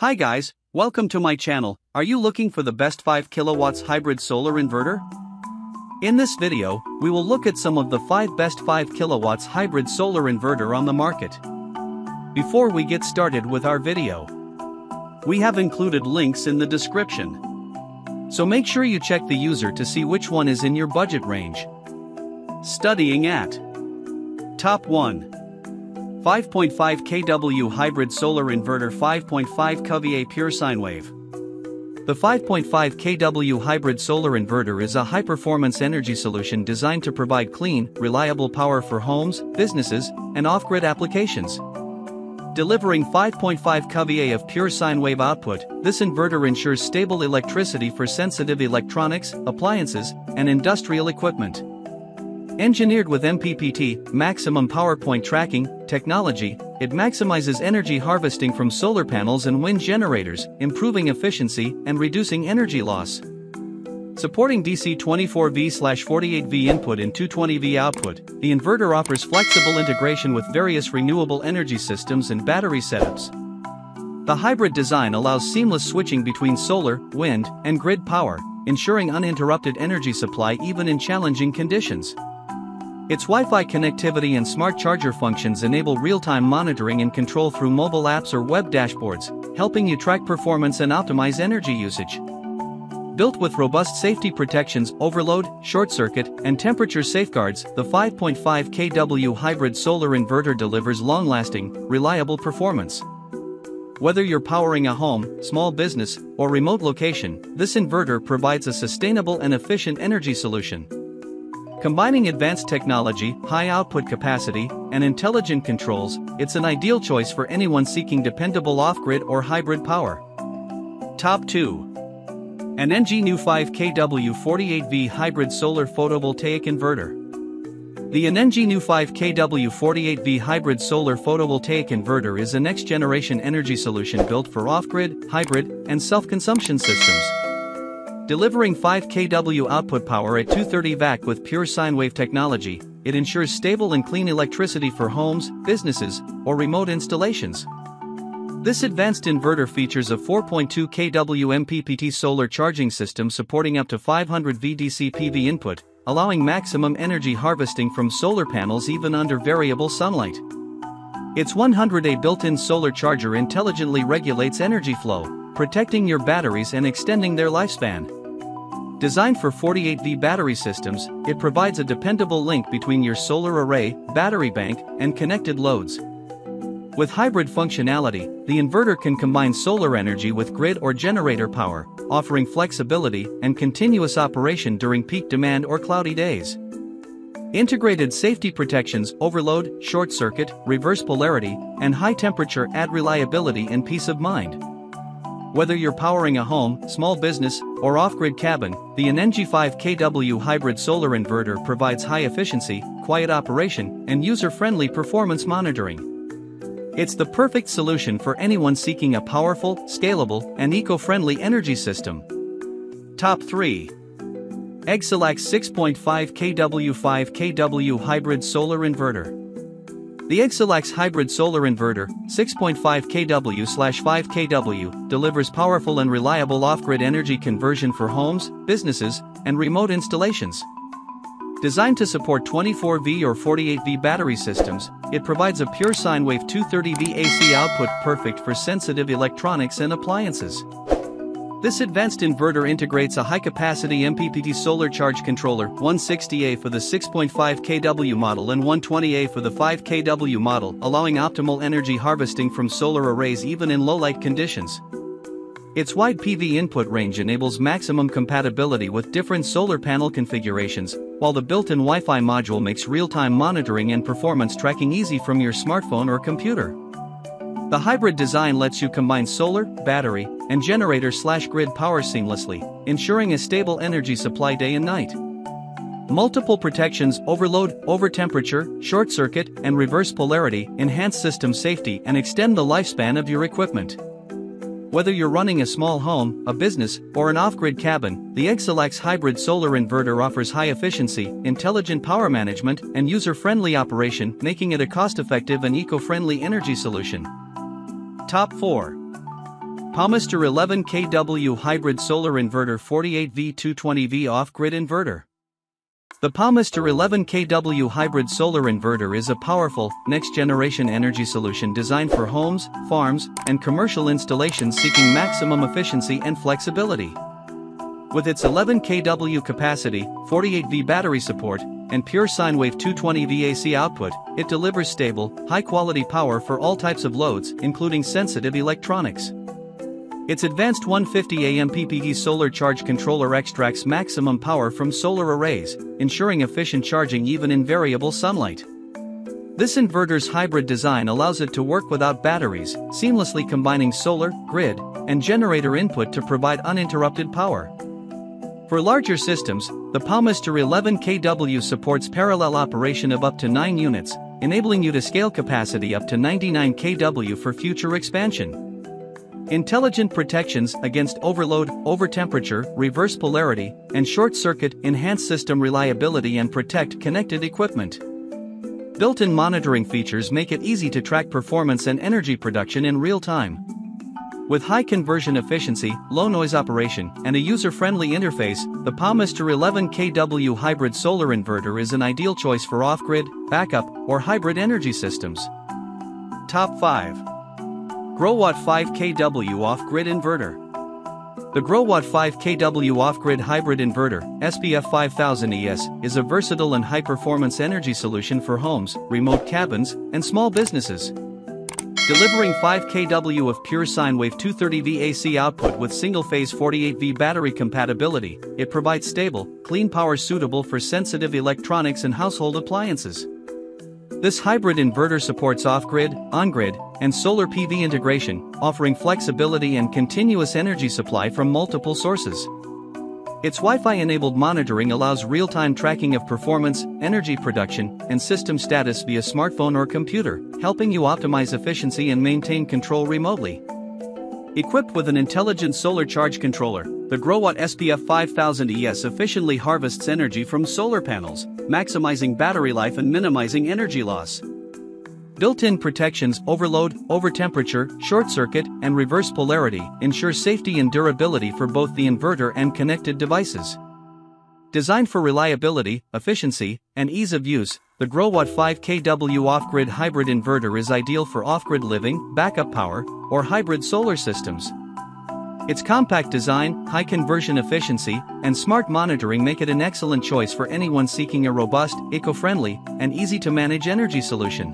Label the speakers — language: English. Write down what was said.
Speaker 1: Hi guys, welcome to my channel. Are you looking for the best 5 kilowatts hybrid solar inverter? In this video, we will look at some of the 5 best 5 kilowatts hybrid solar inverter on the market. Before we get started with our video, we have included links in the description. So make sure you check the user to see which one is in your budget range. Studying at Top 1 5.5 kW hybrid solar inverter 5.5 kVA pure sine wave. The 5.5 kW hybrid solar inverter is a high-performance energy solution designed to provide clean, reliable power for homes, businesses, and off-grid applications. Delivering 5.5 kVA of pure sine wave output, this inverter ensures stable electricity for sensitive electronics, appliances, and industrial equipment. Engineered with MPPT, Maximum Power Point Tracking, technology, it maximizes energy harvesting from solar panels and wind generators, improving efficiency and reducing energy loss. Supporting DC 24V/48V input and 220V output, the inverter offers flexible integration with various renewable energy systems and battery setups. The hybrid design allows seamless switching between solar, wind, and grid power, ensuring uninterrupted energy supply even in challenging conditions. Its Wi-Fi connectivity and smart charger functions enable real-time monitoring and control through mobile apps or web dashboards, helping you track performance and optimize energy usage. Built with robust safety protections, overload, short circuit, and temperature safeguards, the 5.5 kW hybrid solar inverter delivers long-lasting, reliable performance. Whether you're powering a home, small business, or remote location, this inverter provides a sustainable and efficient energy solution. Combining advanced technology, high output capacity, and intelligent controls, it's an ideal choice for anyone seeking dependable off-grid or hybrid power. Top 2. ANENJI New 5 kW 48V Hybrid Solar Photovoltaic Inverter. The ENGIE-NEW 5 kW 48V Hybrid Solar Photovoltaic Inverter is a next-generation energy solution built for off-grid, hybrid, and self-consumption systems. Delivering 5 kW output power at 230 VAC with pure sine wave technology, it ensures stable and clean electricity for homes, businesses, or remote installations. This advanced inverter features a 4.2 kW MPPT solar charging system supporting up to 500 VDC PV input, allowing maximum energy harvesting from solar panels even under variable sunlight. Its 100A built-in solar charger intelligently regulates energy flow, protecting your batteries and extending their lifespan. Designed for 48V battery systems, it provides a dependable link between your solar array, battery bank, and connected loads. With hybrid functionality, the inverter can combine solar energy with grid or generator power, offering flexibility and continuous operation during peak demand or cloudy days. Integrated safety protections, overload, short circuit, reverse polarity, and high temperature add reliability and peace of mind. Whether you're powering a home, small business, or off-grid cabin, the ANENJI 5 kW hybrid solar inverter provides high efficiency, quiet operation, and user-friendly performance monitoring. It's the perfect solution for anyone seeking a powerful, scalable, and eco-friendly energy system. Top 3. Exelax 6.5 kW 5 kW hybrid solar inverter. The Exelax hybrid solar inverter, 6.5 kW/5 kW, delivers powerful and reliable off-grid energy conversion for homes, businesses, and remote installations. Designed to support 24V or 48V battery systems, it provides a pure sine wave 230V AC output perfect for sensitive electronics and appliances. This advanced inverter integrates a high-capacity MPPT solar charge controller 160A for the 6.5 kW model and 120A for the 5 kW model, allowing optimal energy harvesting from solar arrays even in low-light conditions. Its wide PV input range enables maximum compatibility with different solar panel configurations, while the built-in Wi-Fi module makes real-time monitoring and performance tracking easy from your smartphone or computer. The hybrid design lets you combine solar, battery, and generator-slash-grid power seamlessly, ensuring a stable energy supply day and night. Multiple protections, overload, overtemperature, short circuit, and reverse polarity enhance system safety and extend the lifespan of your equipment. Whether you're running a small home, a business, or an off-grid cabin, the Exelax hybrid solar inverter offers high efficiency, intelligent power management, and user-friendly operation, making it a cost-effective and eco-friendly energy solution. Top 4. Palmistor 11 kW Hybrid Solar Inverter 48V220V Off-Grid Inverter. The Palmistor 11 kW Hybrid Solar Inverter is a powerful, next-generation energy solution designed for homes, farms, and commercial installations seeking maximum efficiency and flexibility. With its 11 kW capacity, 48V battery support, and pure sine wave 220 VAC output, it delivers stable, high-quality power for all types of loads, including sensitive electronics. Its advanced 150 A MPPT solar charge controller extracts maximum power from solar arrays, ensuring efficient charging even in variable sunlight. This inverter's hybrid design allows it to work without batteries, seamlessly combining solar, grid, and generator input to provide uninterrupted power. For larger systems, the Palmistor 11 kW supports parallel operation of up to 9 units, enabling you to scale capacity up to 99 kW for future expansion. Intelligent protections against overload, overtemperature, reverse polarity, and short circuit enhance system reliability and protect connected equipment. Built-in monitoring features make it easy to track performance and energy production in real time. With high conversion efficiency, low noise operation, and a user-friendly interface, the Palmistor 11 kW hybrid solar inverter is an ideal choice for off-grid, backup, or hybrid energy systems. Top 5. Growatt 5 kW off-grid inverter. The Growatt 5 kW off-grid hybrid inverter, SPF 5000 ES, is a versatile and high-performance energy solution for homes, remote cabins, and small businesses. Delivering 5 kW of pure sine wave 230V AC output with single-phase 48V battery compatibility, it provides stable, clean power suitable for sensitive electronics and household appliances. This hybrid inverter supports off-grid, on-grid, and solar PV integration, offering flexibility and continuous energy supply from multiple sources. Its Wi-Fi enabled monitoring allows real-time tracking of performance, energy production, and system status via smartphone or computer, helping you optimize efficiency and maintain control remotely. Equipped with an intelligent solar charge controller, the Growatt SPF 5000 ES efficiently harvests energy from solar panels, maximizing battery life and minimizing energy loss. Built-in protections overload, overtemperature, short circuit, and reverse polarity ensure safety and durability for both the inverter and connected devices. Designed for reliability, efficiency, and ease of use, the Growatt 5 kW off-grid hybrid inverter is ideal for off-grid living, backup power, or hybrid solar systems. Its compact design, high conversion efficiency, and smart monitoring make it an excellent choice for anyone seeking a robust, eco-friendly, and easy-to-manage energy solution.